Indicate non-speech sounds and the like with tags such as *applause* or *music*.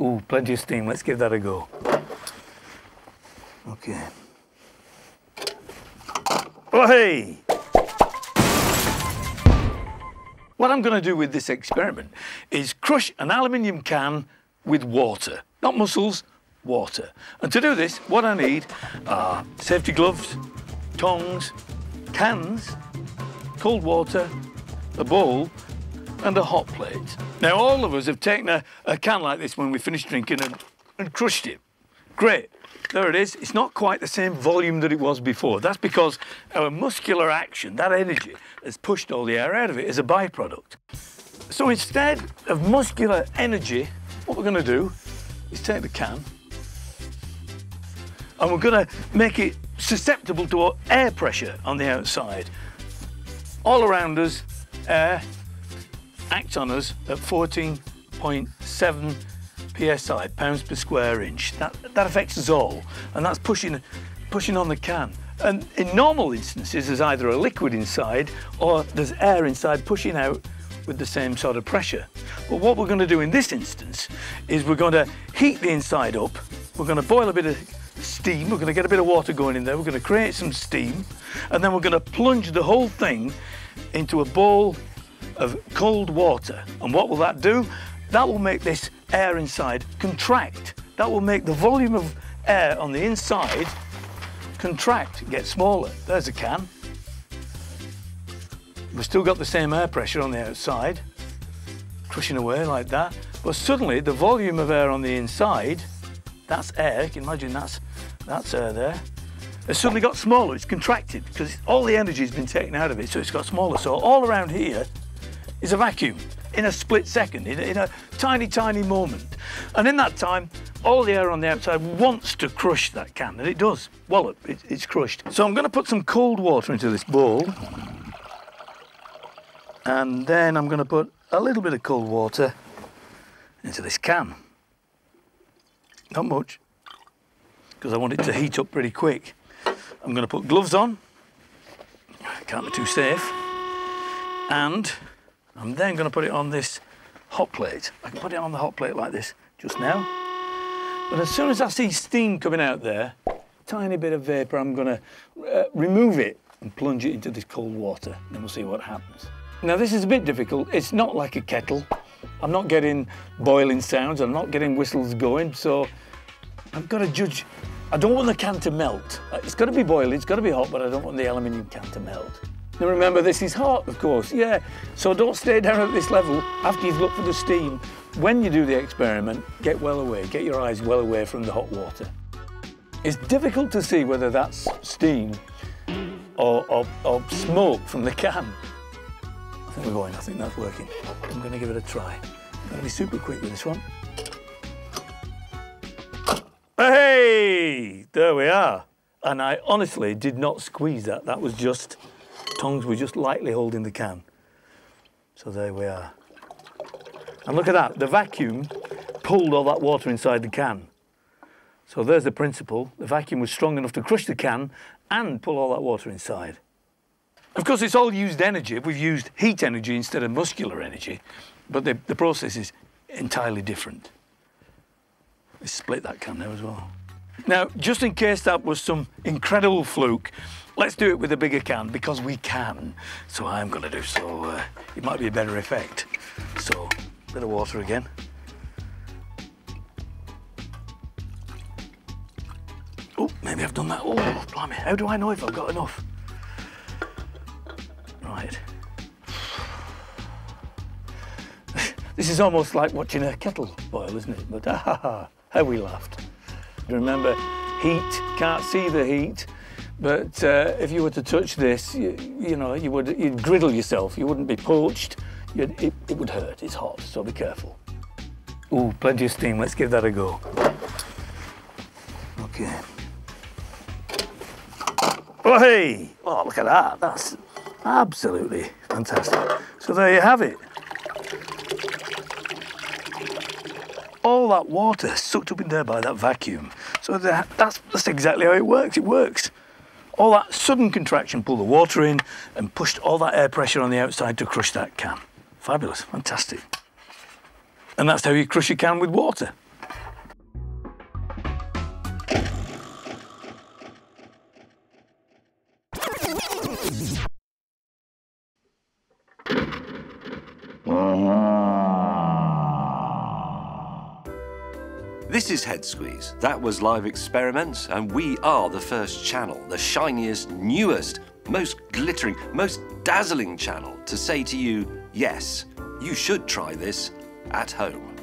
Ooh, plenty of steam. Let's give that a go. Okay. Oh, hey! What I'm going to do with this experiment is crush an aluminium can with water. Not muscles, water. And to do this, what I need are safety gloves, tongs, cans, cold water, a bowl, and a hot plate. Now, all of us have taken a, a can like this when we finished drinking and, and crushed it. Great. There it is. It's not quite the same volume that it was before. That's because our muscular action, that energy, has pushed all the air out of it as a byproduct. So instead of muscular energy, what we're going to do is take the can and we're going to make it susceptible to air pressure on the outside. All around us, air acts on us at 14.7 psi, pounds per square inch. That, that affects us all, and that's pushing, pushing on the can. And in normal instances, there's either a liquid inside or there's air inside pushing out with the same sort of pressure. But what we're going to do in this instance is we're going to heat the inside up, we're going to boil a bit of steam, we're going to get a bit of water going in there, we're going to create some steam, and then we're going to plunge the whole thing into a bowl of cold water. And what will that do? That will make this air inside contract. That will make the volume of air on the inside contract, get smaller. There's a can. We've still got the same air pressure on the outside, crushing away like that. But suddenly the volume of air on the inside, that's air, you can imagine that's, that's air there, it's suddenly got smaller, it's contracted because all the energy has been taken out of it, so it's got smaller. So all around here is a vacuum in a split second, in a, in a, tiny, tiny moment. And in that time, all the air on the outside wants to crush that can, and it does. Wallop, it, it's crushed. So I'm going to put some cold water into this bowl. And then I'm going to put a little bit of cold water into this can. Not much, because I want it to heat up pretty quick. I'm going to put gloves on. Can't be too safe. And I'm then going to put it on this hot plate. I can put it on the hot plate like this just now. But as soon as I see steam coming out there, tiny bit of vapour, I'm going to uh, remove it and plunge it into this cold water. And we'll see what happens. Now this is a bit difficult. It's not like a kettle. I'm not getting boiling sounds. I'm not getting whistles going. So I've got to judge. I don't want the can to melt. It's got to be boiling, it's got to be hot, but I don't want the aluminium can to melt. Now remember, this is hot, of course, yeah. So don't stay down at this level after you've looked for the steam. When you do the experiment, get well away, get your eyes well away from the hot water. It's difficult to see whether that's steam or, or, or smoke from the can. I think we're going, I think that's working. I'm gonna give it a try. I'm gonna be super quick with this one. Hey, there we are. And I honestly did not squeeze that. That was just tongs were just lightly holding the can. So there we are. And look at that, the vacuum pulled all that water inside the can. So there's the principle. The vacuum was strong enough to crush the can and pull all that water inside. Of course, it's all used energy. We've used heat energy instead of muscular energy, but the, the process is entirely different. We split that can now as well. Now, just in case that was some incredible fluke, Let's do it with a bigger can because we can. So I'm going to do so. Uh, it might be a better effect. So, a bit of water again. Oh, maybe I've done that. Oh, blimey. How do I know if I've got enough? Right. *laughs* this is almost like watching a kettle boil, isn't it? But *laughs* ah, how we laughed. Remember, heat, can't see the heat, but uh, if you were to touch this, you, you, know, you would you'd griddle yourself. You wouldn't be poached. It, it would hurt. It's hot, so be careful. Ooh, plenty of steam. Let's give that a go. Okay. Oh, hey! Oh, look at that. That's absolutely fantastic. So there you have it. All that water sucked up in there by that vacuum. So that, that's, that's exactly how it works. It works. All that sudden contraction pulled the water in and pushed all that air pressure on the outside to crush that can. Fabulous, fantastic. And that's how you crush a can with water. Uh-huh. This is Head Squeeze. That was Live Experiments, and we are the first channel, the shiniest, newest, most glittering, most dazzling channel to say to you, yes, you should try this at home.